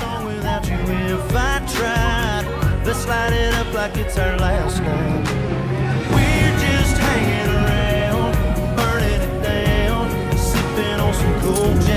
song without you if I tried. Let's light it up like it's our last night. We're just hanging around, burning it down, sipping on some cold jam.